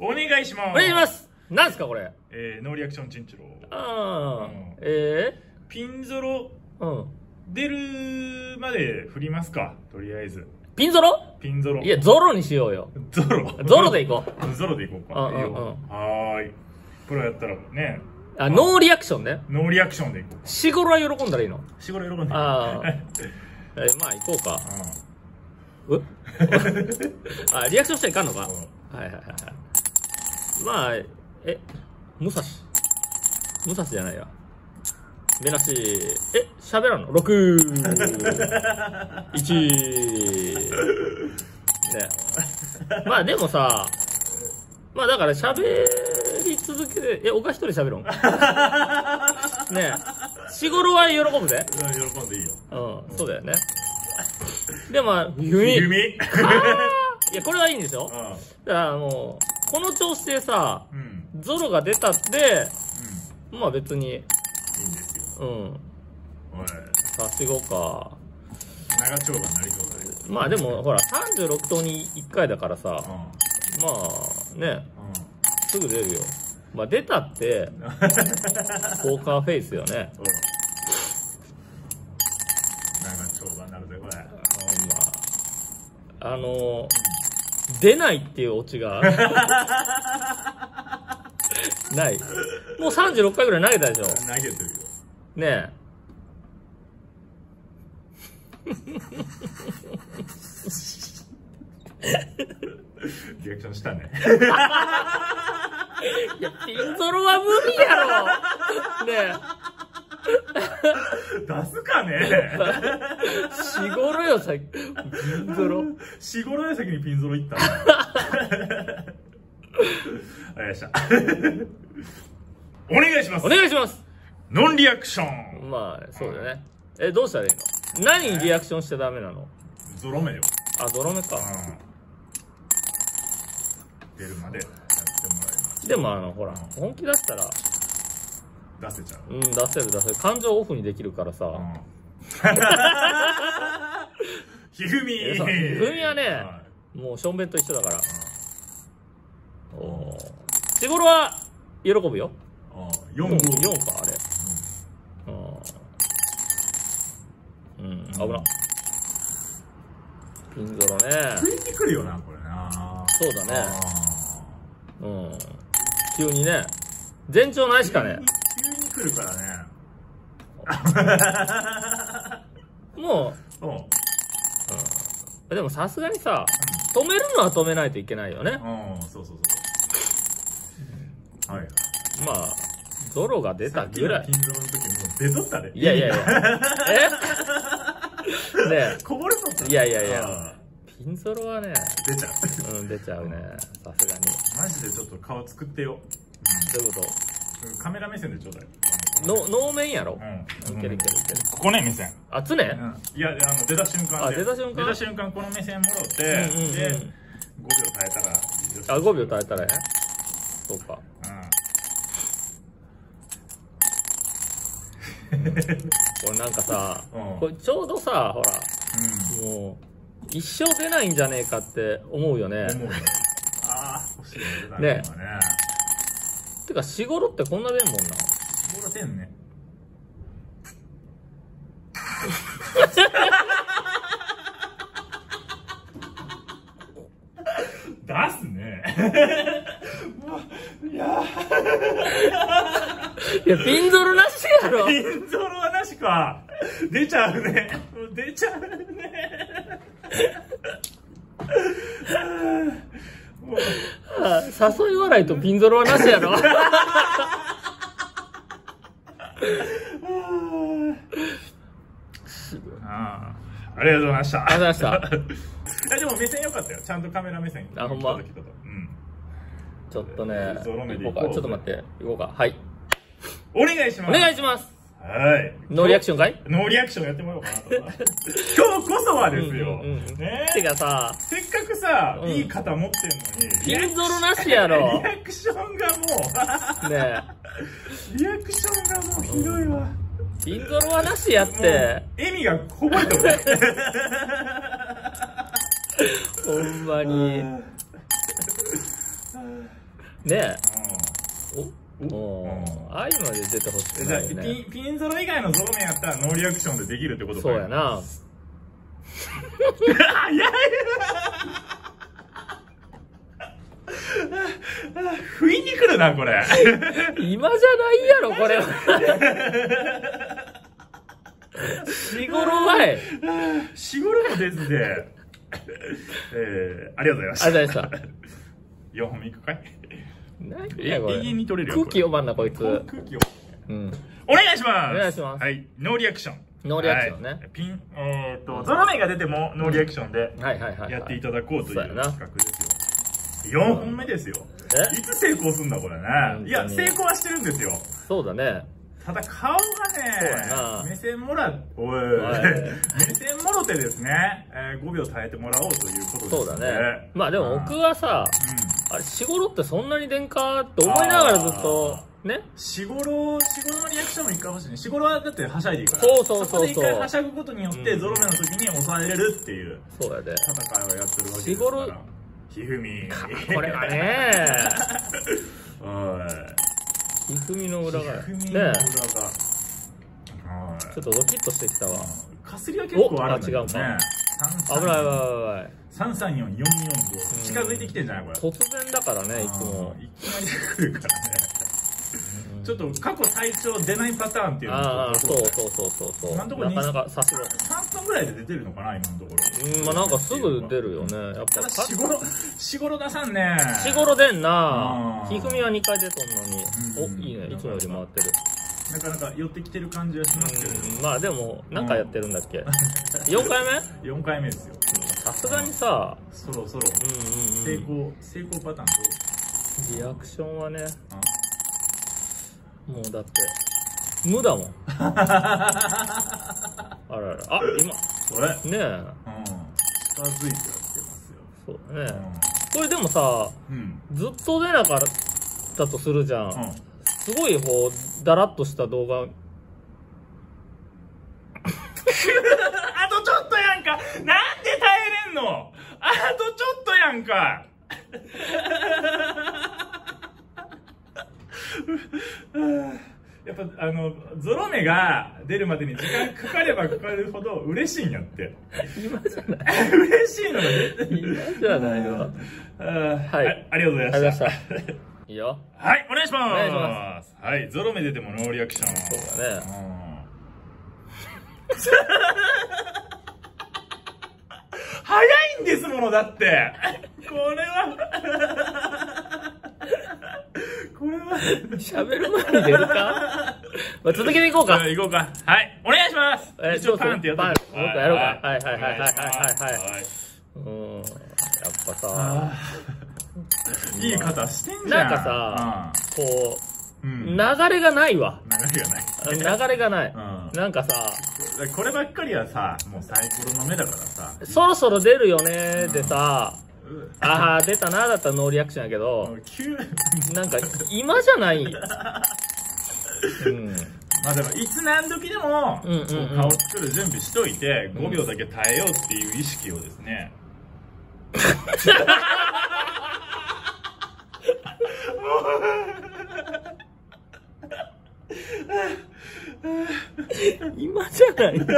お願いします。お願いします。なんすかこれ？えー、ノーリアクションチンチロああ、うん。えピンゾロ。えうん。出るまで振りますか。とりあえず。ピンゾロ？ピンゾロ。いやゾロにしようよ。ゾロ。ゾロでいこう。ゾロでいこうか。うんはーい。プロやったらね。あノーリアクションねノーリアクションでいこう。かシゴロは喜んだらいいの？シゴロ喜んで。あー。えまあ行こうか。う あリアクションしちゃいかんのか？はいはいはいはいまあえ武蔵。武蔵じゃないや。目なし。え喋らんの ?61 ね。まあでもさまあだから喋り続けてえ他一人喋ろんね。えしごろは喜ぶぜ。うん喜んでいいよ。うんそうだよね。でも 弓。弓。いやこれはいいんでしょだからもうこの調子でさうん。うんゾロが出たってまあ別に。いいんですよ。うん。おい。さしごか。長丁場になりそうだよ。まあでもほら36頭に1回だからさまあね。うすぐ出るよ。まあ出たってんうんポーカーフェイスよね。うん。長丁場になるぜこれ。あまああの出ないっていうオチが。ない。もう36回ぐらい投げたでしょ。投げてるよ。ねリアクションしたね。えいやピンゾロは無理やろ。ね出すかね。え しごろよさピンゾロ。四五ロ。や先にピンゾロいったの。ありがとうございました。お願いします。お願いします。ノンリアクション。まあそうだよね。えどうしたらいいの？何にリアクションしちゃダメなの？ゾロ目よ。あゾロ目か。うん。出るまでやってもらいます。でもあのほら本気出したら。出せちゃう。うん出せる出せる。感情オフにできるからさ、うん ひふみ。ひふみはねはもうしょんべんと一緒だから。おおしごろは喜ぶよ。いうん4 4号かあれ。うん、うん、危な。ピンゾロね。食いに来るよなこれな。そうだね。あうん。急にね。前兆ないしかね。ー急に来るからね。もううんうんでもさすがにさ止めるのは止めないといけないよね。うんそうそうそうはいまあゾロが出たぐらい。さっきのピンゾロの時もう出とったで。いやいやいや。え？ねこぼれとった。いやいやいや。あピンゾロはねー出ちゃう。うん出ちゃうね。さすがに。マジでちょっと顔作ってよ、どういうこうん、カメラ目線でちょうだい。との能面やろ？うん。いけるいけるいける。ここね目線あ常？うん。いやあの出た瞬間であ出た瞬間？出た瞬間この目線もろって、うんうんうんで5秒耐えたらあ5秒耐えたらねそうか。これなんかさうん。これちょうどさほらうん、うんもう一生出ないんじゃねえかって思うよね。思うよああ欲しいね。ね。ね。てかしごろってこんな出んもんなボール出んね。出すね。いやいやピンゾロなしやろ。ピンゾロはなしか。出ちゃうね。出ちゃうね。誘い笑いとピンゾロはなしやろ ありがとうございました。ありがとうございまいや でも目線良かったよ。ちゃんとカメラ目線。あほんま？うん。ちょっとねゾロ目で行こう。か。ちょっと待って。行こうか。はい。お願いしまおす願いします。はい。ノーリアクションかい？ノーリアクションやってもらおうかな。と 今日こそはですよ、うんうんうん。ね。てかさせっかくさ、うん。いい肩持ってんのに。ピンゾロなしやろ。リアクションがもねう リアクションがもうひどいわ、えピンゾロはなしやって笑みがこぼれてるほんまにねうえ。おおおああいうので出てほしくんじゃあないよね。ピンピンゾロ以外のゾロ目やったらノーリアクションでできるってことかそうやな。早い不意に来るなこれ。今じゃないやろ、これ。は。日頃前。しごろもですね。えー、ありがとうございましたありがとうございま4本目いくかい？何えやこれ。永遠に取れるよ空気読まんな、こいつ。空気をうん。お願いします。お願いします。はい。ノーリアクション。ノーリアクションね。はい。ピンえっ、とゾロ目が出てもノーリアクションで。やっていただこうという企画です。よ4本目ですよ。え？いつ成功すんだこれね。いや成功はしてるんですよ。そうだね。ただ顔がね目線もらおい。はい。目線もろてですね、えー、5秒耐えてもらおうということですそうだね。まあでも僕はさ、うん。あれ、しごろってそんなに出んかって思いながらずっと、ね？しごろしごろのリアクションも一回欲しい。ねしごろはだってはしゃいでいいから。そうそうそうそう。こで一回はしゃぐことによって、うんゾロ目の時に抑えれるっていうそうやで。戦いをやってるわけですから。しごろひふみ。これがね、おい。ひふみの裏が。ひふみの裏が、ねはい。ちょっとドキッとしてきたわ。かすりは結構あるんだけどね。危ない危ない危ない。三三四四四五。近づいてきてんじゃないこれ？突然だからね、いつも。いきなり来るからね。ちょっと過去最長出ないパターンっていうのああ、がそうそうそうそうそう。なかなかさすが。3分ぐらいで出てるのかな今のところ。うん、まあなんかすぐ出るよね。やっぱしごろしごろ出さんね。しごろでんな。ひふみは2回出とんのに。うんお、いいね。いつもより回ってる。なかなか寄ってきてる感じはしますけれど。うん、まあでも、何回やってるんだっけ ?4 回目？4回目ですよ。さすがにさ、そろそろ。うんうんうん。成功成功パターンリアクションはね、ともうだって、無だもん。あらら。あ、今、これ？うんねえ。近づいてはきてますよそうだね。これでもさ、うんずっと出なかったとするじゃん。うんすごいこう、だらっとした動画。あとちょっとやんかなんで耐えれんの？あとちょっとやんか やっぱあのゾロ目が出るまでに時間かかればかかるほど嬉しいんやって今じゃない。嬉しいのが出て今じゃないわ。はいあありがとうございましたい。いいよ。はいお願いしますはいゾロ目出てもノーリアクションそうだね。うん早いんですものだってこれは喋る前に出るか？まあ続けていこうか。じゃあ行こうか。はい。お願いします。え一応パンってやってパン。僕やろうか。はい。はいはいはいはいはいうん。やっぱさ、いい方してんじゃん。なんかさ、こう、流れがないわ。流れがない。流れがない。うん。なんかさ、こればっかりはさもうサイコロの目だからさ。そろそろ出るよねーでさ、うああ、出たなーだったらノーリアクションやけど、急なんか今じゃない。うん。まあでもいつ何時でも、うんうんうんこう顔作る準備しといて5秒だけ耐えようっていう意識をですね、今じゃない。今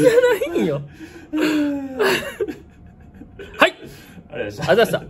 じゃないよ。はい。ありがとうございましたありがとうございました。